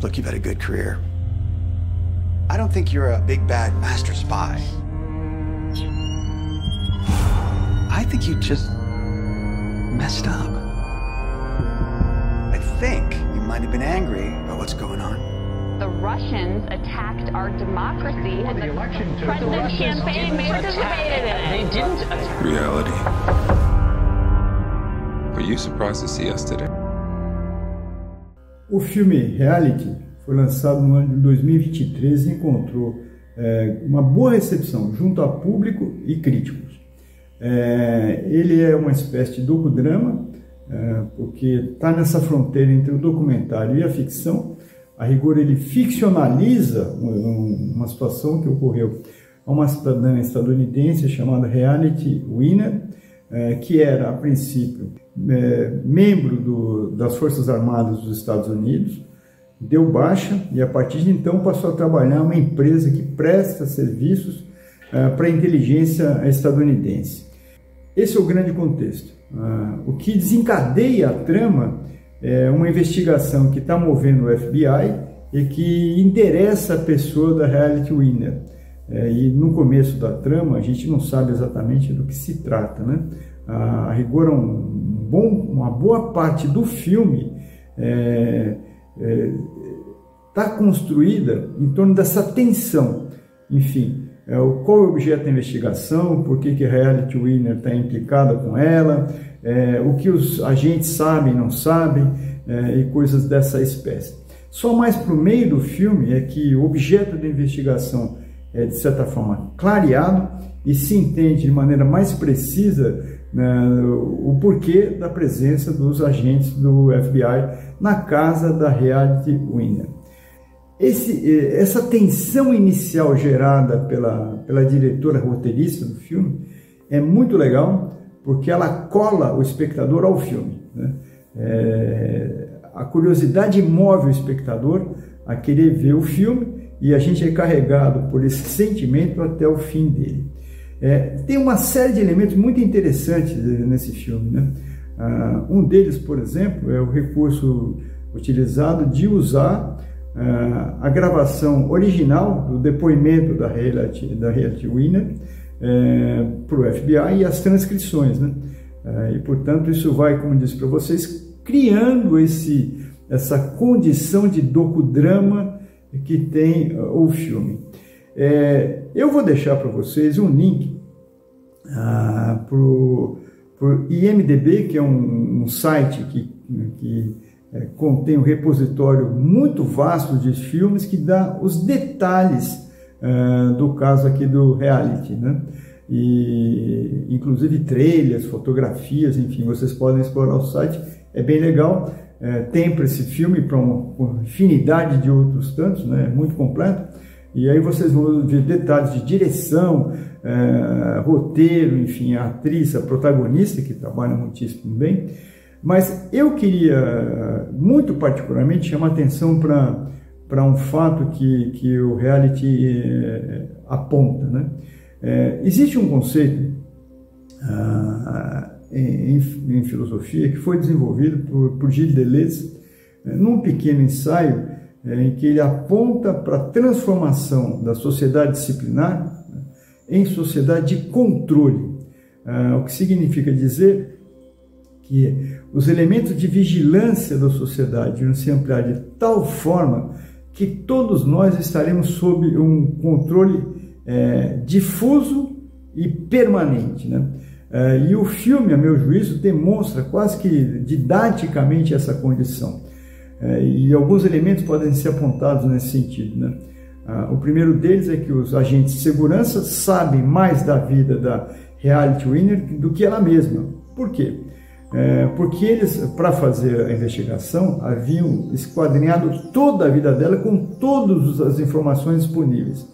Look, you've had a good career. I don't think you're a big bad master spy. I think you just messed up. I think you might have been angry about what's going on. The Russians attacked our democracy and the, president's campaign participated in it. They didn't attack. Reality. Were you surprised to see us today? O filme Reality foi lançado no ano de 2023 e encontrou é, uma boa recepção junto a público e críticos. É, ele é uma espécie de docudrama, é, porque está nessa fronteira entre o documentário e a ficção. A rigor, ele ficcionaliza uma situação que ocorreu a uma cidadã estadunidense chamada Reality Winner, é, que era, a princípio, é, membro do, das Forças Armadas dos Estados Unidos, deu baixa e, a partir de então, passou a trabalhar uma empresa que presta serviços é, para a inteligência estadunidense. Esse é o grande contexto. o que desencadeia a trama é uma investigação que está movendo o FBI e que endereça a pessoa da Reality Winner. É, e no começo da trama a gente não sabe exatamente do que se trata, né? A, rigor, um bom, uma boa parte do filme está é, é, tá construída em torno dessa tensão. Enfim, é, qual é o objeto da investigação, por que, que a Reality Winner está implicada com ela, é, o que os agentes sabem não sabem, é, e coisas dessa espécie. Só mais para o meio do filme é que o objeto da investigação é, de certa forma, clareado e se entende de maneira mais precisa o porquê da presença dos agentes do FBI na casa da Reality Winner. Esse, eh, essa tensão inicial gerada pela, pela diretora roteirista do filme é muito legal porque ela cola o espectador ao filme. Né? É, a curiosidade move o espectador a querer ver o filme e a gente é carregado por esse sentimento até o fim dele. É, tem uma série de elementos muito interessantes nesse filme. Né? Ah, um deles, por exemplo, é o recurso utilizado de usar ah, a gravação original do depoimento da Reality, da Reality Winner é, para o FBI e as transcrições. Né? Ah, e, portanto, isso vai, como disse para vocês, criando esse, essa condição de docudrama que tem uh, o filme. É, eu vou deixar para vocês um link ah, para o IMDB, que é um, um site que, que é, contém um repositório muito vasto de filmes que dá os detalhes ah, do caso aqui do reality, né? E inclusive trailers, fotografias, enfim, vocês podem explorar o site, é bem legal é, tem para esse filme, para uma infinidade de outros tantos, né? muito completo. E aí vocês vão ver detalhes de direção, é, roteiro, enfim, a atriz, a protagonista, que trabalha muitíssimo bem. Mas eu queria, muito particularmente, chamar atenção para um fato que, que o reality é, aponta. Né? É, existe um conceito ah, em, em, filosofia que foi desenvolvido por, por Gilles Deleuze num pequeno ensaio em que ele aponta para a transformação da sociedade disciplinar né, em sociedade de controle, é, o que significa dizer que os elementos de vigilância da sociedade vão se ampliar de tal forma que todos nós estaremos sob um controle é, difuso e permanente. Né? Uh, e o filme, a meu juízo, demonstra quase que didaticamente essa condição. Uh, e alguns elementos podem ser apontados nesse sentido. Né? Uh, o primeiro deles é que os agentes de segurança sabem mais da vida da Reality Winner do que ela mesma. Por quê? porque eles, para fazer a investigação, haviam esquadrinhado toda a vida dela com todas as informações disponíveis.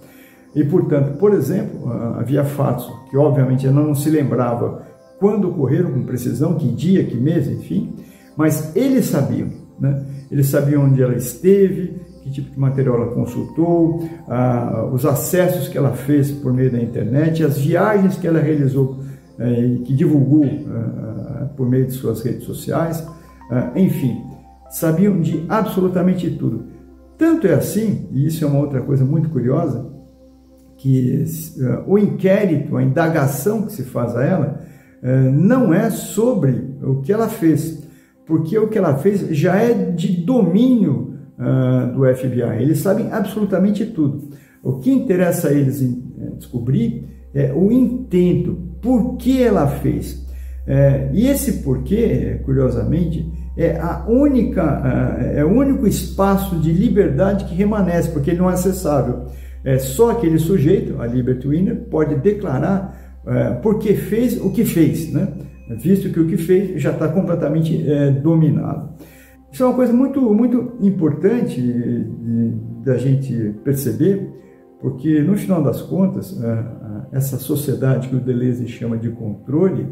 E, portanto, por exemplo, ah, havia fatos que, obviamente, ela não se lembrava quando ocorreram com precisão, que dia, que mês, enfim, mas eles sabiam, né? Eles sabiam onde ela esteve, que tipo de material ela consultou, ah, os acessos que ela fez por meio da internet, as viagens que ela realizou eh, e que divulgou ah, por meio de suas redes sociais, enfim, sabiam de absolutamente tudo Tanto é assim, e isso é uma outra coisa muito curiosa, que o inquérito, a indagação que se faz a ela, não é sobre o que ela fez, porque o que ela fez já é de domínio uh, do FBI. Eles sabem absolutamente tudo. O que interessa a eles descobrir é o intento, por que ela fez. e esse porquê, curiosamente, é a única, é o único espaço de liberdade que remanesce, porque ele não é acessável. É, só aquele sujeito, a Liberty Winner, pode declarar é, porque fez o que fez, né? Visto que o que fez já está completamente é, dominado. Isso é uma coisa muito, muito importante da gente perceber, porque no final das contas, é, essa sociedade que o Deleuze chama de controle,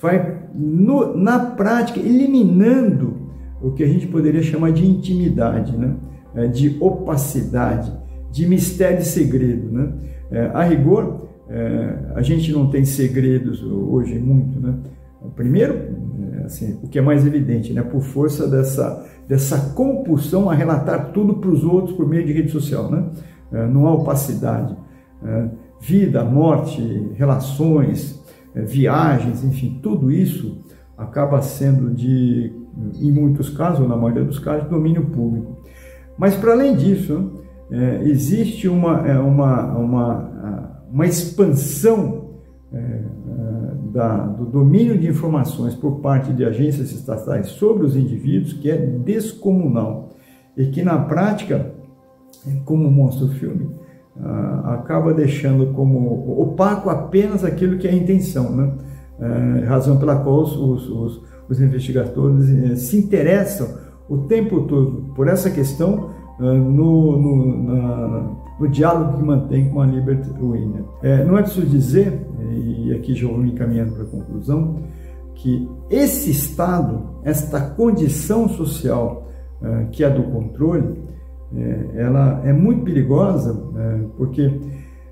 vai no, na prática eliminando o que a gente poderia chamar de intimidade, né? É, de opacidade, de mistério e segredo. Né? É, a rigor, é, a gente não tem segredos hoje muito. Né? Primeiro, é, assim, o que é mais evidente, né? por força dessa, dessa compulsão a relatar tudo para os outros por meio de rede social. Né? É, não há opacidade. É, vida, morte, relações, viagens, enfim, tudo isso acaba sendo de, em muitos casos, ou na maioria dos casos, domínio público. Mas para além disso, existe uma, uma, uma, uma expansão da, do domínio de informações por parte de agências estatais sobre os indivíduos que é descomunal e que na prática, como mostra o filme, ah, acaba deixando como opaco apenas aquilo que é a intenção, né? É, razão pela qual os, os, os investigadores eh, se interessam o tempo todo por essa questão ah, no, no, na, no, diálogo que mantém com a Liberty Winner. É, não é preciso dizer, e aqui já vou me encaminhando para a conclusão, que esse estado, esta condição social uh, que é do controle, é, ela é muito perigosa, é, porque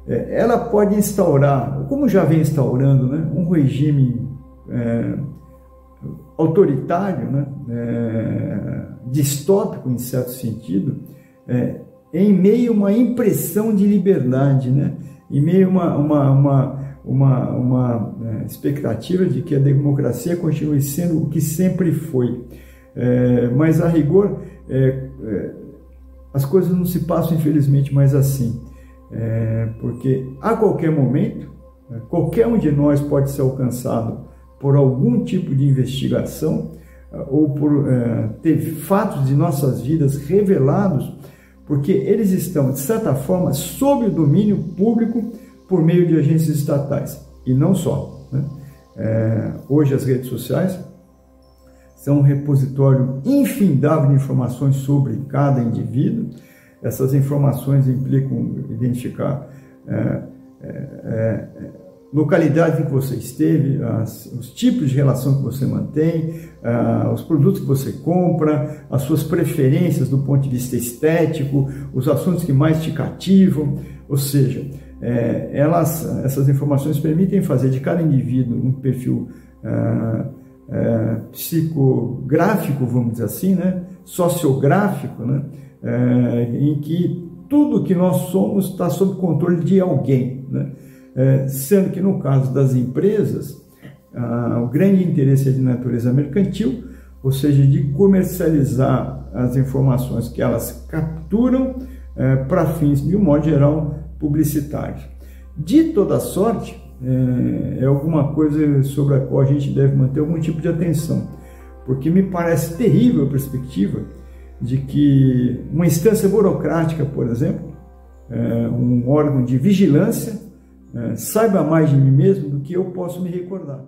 é, ela pode instaurar, como já vem instaurando, né, um regime é, autoritário, né, é, distópico em certo sentido, é, em meio a uma impressão de liberdade, né, em meio a uma, uma, uma, uma, uma é, expectativa de que a democracia continue sendo o que sempre foi. É, mas a rigor, é, as coisas não se passam infelizmente mais assim, porque a qualquer momento, qualquer um de nós pode ser alcançado por algum tipo de investigação ou por é, ter fatos de nossas vidas revelados, porque eles estão, de certa forma, sob o domínio público por meio de agências estatais. E não só. Né? É, hoje as redes sociais são um repositório infindável de informações sobre cada indivíduo. Essas informações implicam identificar é, é, localidade em que você esteve, as, os tipos de relação que você mantém, uh, os produtos que você compra, as suas preferências do ponto de vista estético, os assuntos que mais te cativam, ou seja, é, elas, essas informações permitem fazer de cada indivíduo um perfil uh, uh, psicográfico, vamos dizer assim, né? sociográfico, né? em que tudo que nós somos está sob controle de alguém. Né? É, sendo que no caso das empresas, o grande interesse é de natureza mercantil, ou seja, de comercializar as informações que elas capturam é, para fins, de um modo geral, publicitários. De toda sorte, é, é alguma coisa sobre a qual a gente deve manter algum tipo de atenção, porque me parece terrível a perspectiva de que uma instância burocrática, por exemplo, um órgão de vigilância, saiba mais de mim mesmo do que eu posso me recordar.